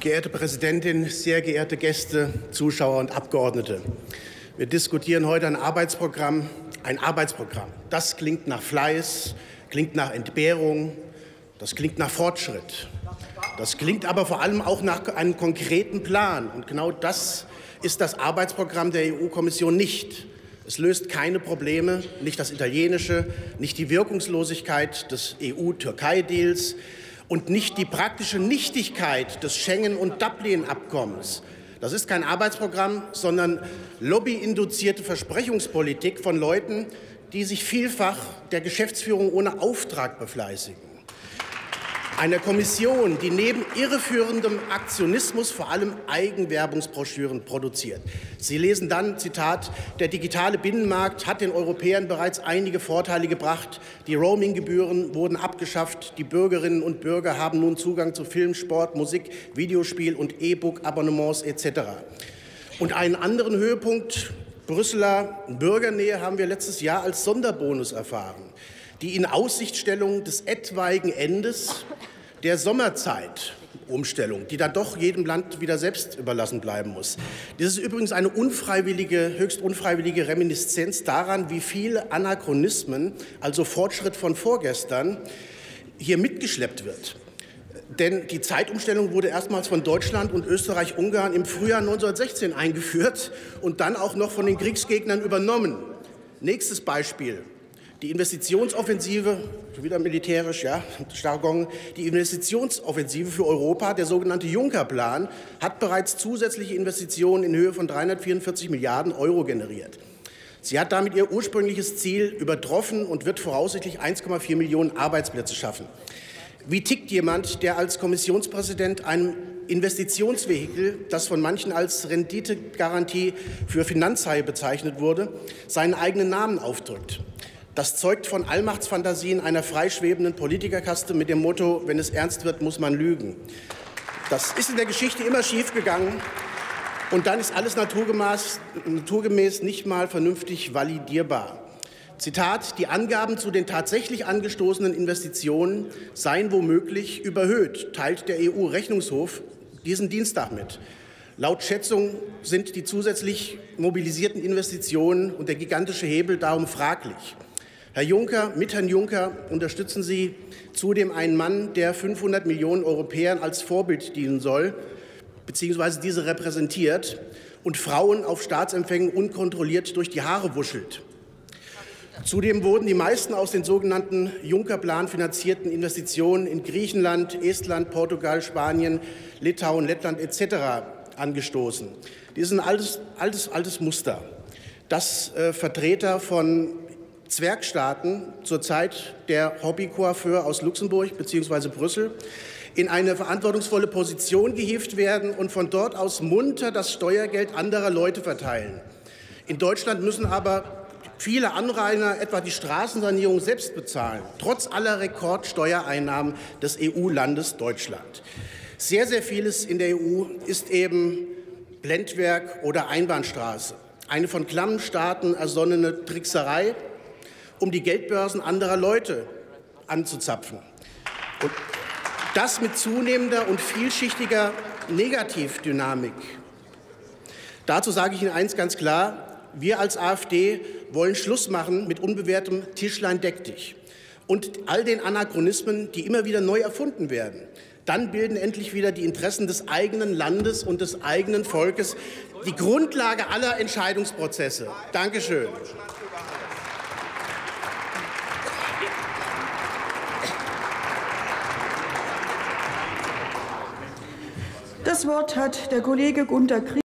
Geehrte Präsidentin, sehr geehrte Gäste, Zuschauer und Abgeordnete. Wir diskutieren heute ein Arbeitsprogramm, ein Arbeitsprogramm. Das klingt nach Fleiß, klingt nach Entbehrung, das klingt nach Fortschritt. Das klingt aber vor allem auch nach einem konkreten Plan. Und genau das ist das Arbeitsprogramm der EU-Kommission nicht. Es löst keine Probleme, nicht das italienische, nicht die Wirkungslosigkeit des EU-Türkei-Deals und nicht die praktische Nichtigkeit des Schengen- und Dublin-Abkommens. Das ist kein Arbeitsprogramm, sondern lobbyinduzierte Versprechungspolitik von Leuten, die sich vielfach der Geschäftsführung ohne Auftrag befleißigen einer Kommission, die neben irreführendem Aktionismus vor allem Eigenwerbungsbroschüren produziert. Sie lesen dann, Zitat, der digitale Binnenmarkt hat den Europäern bereits einige Vorteile gebracht. Die Roaminggebühren wurden abgeschafft. Die Bürgerinnen und Bürger haben nun Zugang zu Film, Sport, Musik, Videospiel und E-Book-Abonnements etc. Und einen anderen Höhepunkt Brüsseler Bürgernähe haben wir letztes Jahr als Sonderbonus erfahren. Die Inaussichtstellung des etwaigen Endes der Sommerzeit Umstellung, die dann doch jedem Land wieder selbst überlassen bleiben muss. Das ist übrigens eine unfreiwillige, höchst unfreiwillige Reminiszenz daran, wie viele Anachronismen, also Fortschritt von vorgestern, hier mitgeschleppt wird. Denn die Zeitumstellung wurde erstmals von Deutschland und Österreich-Ungarn im Frühjahr 1916 eingeführt und dann auch noch von den Kriegsgegnern übernommen. Nächstes Beispiel. Die Investitionsoffensive, wieder militärisch, ja, Jargon, die Investitionsoffensive für Europa, der sogenannte Juncker-Plan, hat bereits zusätzliche Investitionen in Höhe von 344 Milliarden Euro generiert. Sie hat damit ihr ursprüngliches Ziel übertroffen und wird voraussichtlich 1,4 Millionen Arbeitsplätze schaffen. Wie tickt jemand, der als Kommissionspräsident einem Investitionsvehikel, das von manchen als Renditegarantie für Finanzhaie bezeichnet wurde, seinen eigenen Namen aufdrückt? Das zeugt von Allmachtsfantasien einer freischwebenden Politikerkaste mit dem Motto, wenn es ernst wird, muss man lügen. Das ist in der Geschichte immer schiefgegangen. Und dann ist alles naturgemäß, nicht mal vernünftig validierbar. Zitat, die Angaben zu den tatsächlich angestoßenen Investitionen seien womöglich überhöht, teilt der EU-Rechnungshof diesen Dienstag mit. Laut Schätzung sind die zusätzlich mobilisierten Investitionen und der gigantische Hebel darum fraglich. Herr Juncker, mit Herrn Juncker unterstützen Sie zudem einen Mann, der 500 Millionen Europäern als Vorbild dienen soll, beziehungsweise diese repräsentiert und Frauen auf Staatsempfängen unkontrolliert durch die Haare wuschelt. Zudem wurden die meisten aus den sogenannten Juncker-Plan finanzierten Investitionen in Griechenland, Estland, Portugal, Spanien, Litauen, Lettland etc. angestoßen. Dies ist ein altes, altes, altes Muster, das äh, Vertreter von Zwergstaaten zur Zeit der Hobbycoiffeur aus Luxemburg bzw. Brüssel in eine verantwortungsvolle Position gehievt werden und von dort aus munter das Steuergeld anderer Leute verteilen. In Deutschland müssen aber viele Anrainer etwa die Straßensanierung selbst bezahlen, trotz aller Rekordsteuereinnahmen des EU-Landes Deutschland. Sehr, sehr vieles in der EU ist eben Blendwerk oder Einbahnstraße. Eine von klammen Staaten ersonnene Trickserei, um die Geldbörsen anderer Leute anzuzapfen. Und das mit zunehmender und vielschichtiger Negativdynamik. Dazu sage ich Ihnen eins ganz klar. Wir als AfD wollen Schluss machen mit unbewährtem Tischlein deck dich und all den Anachronismen, die immer wieder neu erfunden werden. Dann bilden endlich wieder die Interessen des eigenen Landes und des eigenen Volkes die Grundlage aller Entscheidungsprozesse. Dankeschön. Das Wort hat der Kollege Gunter